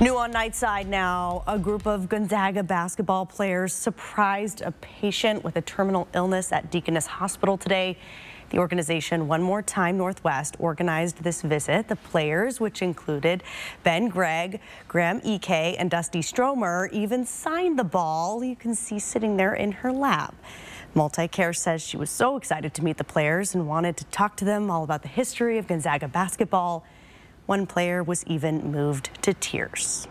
New on Nightside now, a group of Gonzaga basketball players surprised a patient with a terminal illness at Deaconess Hospital today. The organization One More Time Northwest organized this visit. The players, which included Ben Gregg, Graham Ike, and Dusty Stromer, even signed the ball you can see sitting there in her lap. Multicare says she was so excited to meet the players and wanted to talk to them all about the history of Gonzaga basketball one player was even moved to tears.